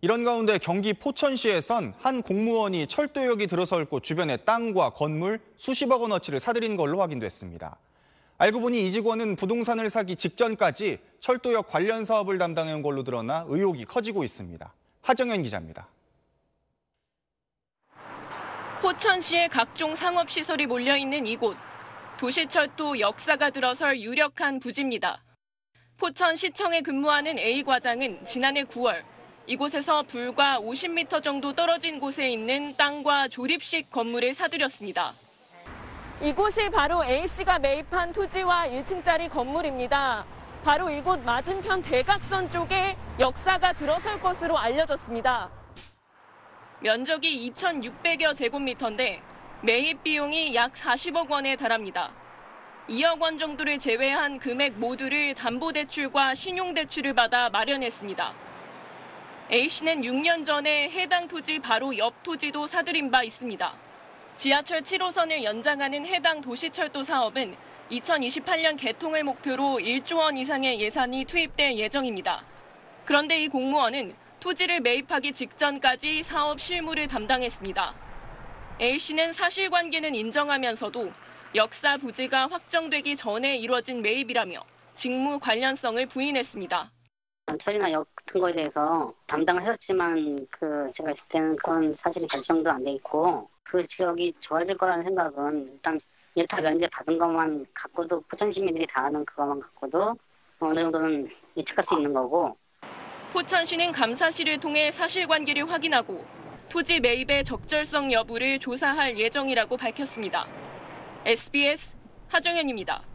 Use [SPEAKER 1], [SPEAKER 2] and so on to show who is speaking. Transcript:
[SPEAKER 1] 이런 가운데 경기 포천시에선 한 공무원이 철도역이 들어설 곳 주변의 땅과 건물 수십억 원어치를 사들인 걸로 확인됐습니다. 알고 보니 이 직원은 부동산을 사기 직전까지 철도역 관련 사업을 담당해온 걸로 드러나 의혹이 커지고 있습니다. 하정현 기자입니다.
[SPEAKER 2] 포천시의 각종 상업시설이 몰려있는 이곳. 도시철도 역사가 들어설 유력한 부지입니다. 포천시청에 근무하는 A 과장은 지난해 9월 이곳에서 불과 50m 정도 떨어진 곳에 있는 땅과 조립식 건물을 사들였습니다. 이곳이 바로 A씨가 매입한 토지와 1층짜리 건물입니다. 바로 이곳 맞은편 대각선 쪽에 역사가 들어설 것으로 알려졌습니다. 면적이 2,600여 제곱미터인데 매입 비용이 약 40억 원에 달합니다. 2억 원 정도를 제외한 금액 모두를 담보대출과 신용대출을 받아 마련했습니다. A씨는 6년 전에 해당 토지 바로 옆 토지도 사들인 바 있습니다. 지하철 7호선을 연장하는 해당 도시철도 사업은 2028년 개통을 목표로 1조 원 이상의 예산이 투입될 예정입니다. 그런데 이 공무원은 토지를 매입하기 직전까지 사업 실무를 담당했습니다. A씨는 사실관계는 인정하면서도 역사 부지가 확정되기 전에 이뤄진 매입이라며 직무 관련성을 부인했습니다.
[SPEAKER 3] 처리나 역 같은 거에 대해서 담당을 했었지만 그 제가 있을 때는 그건 사실이 결정도 안 돼 있고 그 지역이 좋아질 거라는 생각은 일단 예타 면제 받은 것만 갖고도 포천 시민들이 다 아는 그것만 갖고도 어느 정도는 예측할 수 있는 거고
[SPEAKER 2] 포천시는 감사실을 통해 사실관계를 확인하고 토지 매입의 적절성 여부를 조사할 예정이라고 밝혔습니다. SBS 하정현입니다.